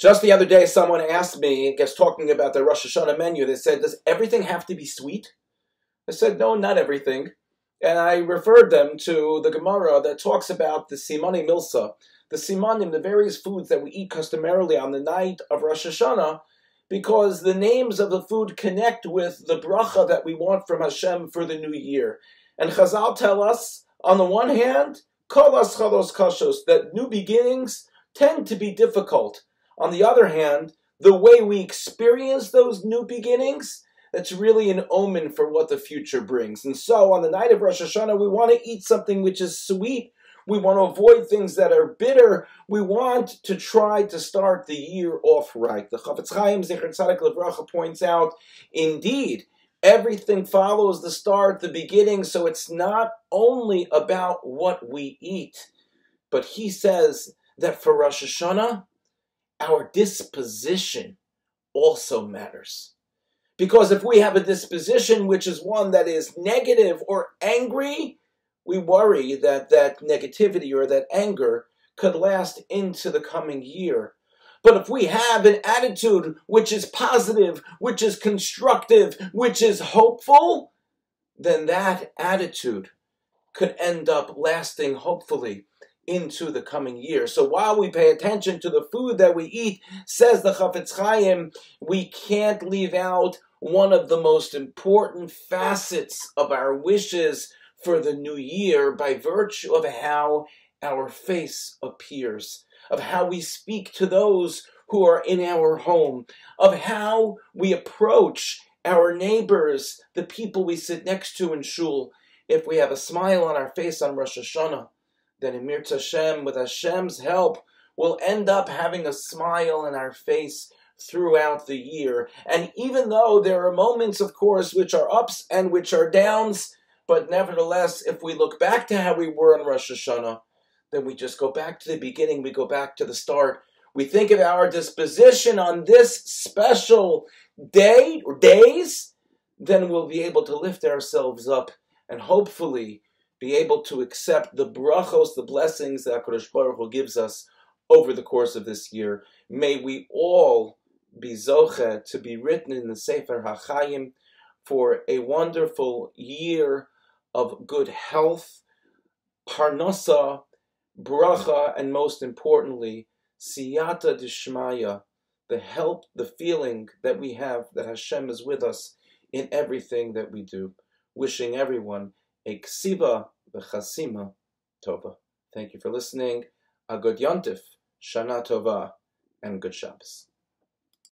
Just the other day, someone asked me, I guess talking about the Rosh Hashanah menu, they said, Does everything have to be sweet? I said, No, not everything. And I referred them to the Gemara that talks about the Simani Milsa, the Simanim, the various foods that we eat customarily on the night of Rosh Hashanah, because the names of the food connect with the bracha that we want from Hashem for the new year. And Chazal tell us, on the one hand, kol chalos kashos, that new beginnings tend to be difficult. On the other hand, the way we experience those new beginnings, that's really an omen for what the future brings. And so on the night of Rosh Hashanah, we want to eat something which is sweet. We want to avoid things that are bitter. We want to try to start the year off right. The Chafetz Chaim Zecher Tzadik Levracha points out, indeed, everything follows the start, the beginning, so it's not only about what we eat, but he says that for Rosh Hashanah, our disposition also matters. Because if we have a disposition which is one that is negative or angry, we worry that that negativity or that anger could last into the coming year. But if we have an attitude which is positive, which is constructive, which is hopeful, then that attitude could end up lasting, hopefully, into the coming year. So while we pay attention to the food that we eat, says the Chafetz Chaim, we can't leave out one of the most important facets of our wishes for the new year by virtue of how our face appears, of how we speak to those who are in our home, of how we approach our neighbors, the people we sit next to in shul. If we have a smile on our face on Rosh Hashanah, then in Mir Hashem, with Hashem's help, we'll end up having a smile on our face throughout the year. And even though there are moments, of course, which are ups and which are downs, but nevertheless, if we look back to how we were on Rosh Hashanah, then we just go back to the beginning, we go back to the start. We think of our disposition on this special day or days, then we'll be able to lift ourselves up and hopefully be able to accept the brachos, the blessings that HaKadosh Baruch Hu gives us over the course of this year. May we all be zoche to be written in the Sefer HaChaim for a wonderful year of good health, parnasa, bracha, and most importantly, siyata dishmaya, the help, the feeling that we have that Hashem is with us in everything that we do. Wishing everyone a ksiva v'chasima tova. Thank you for listening. A good yontif, shana tova, and good Shabbos.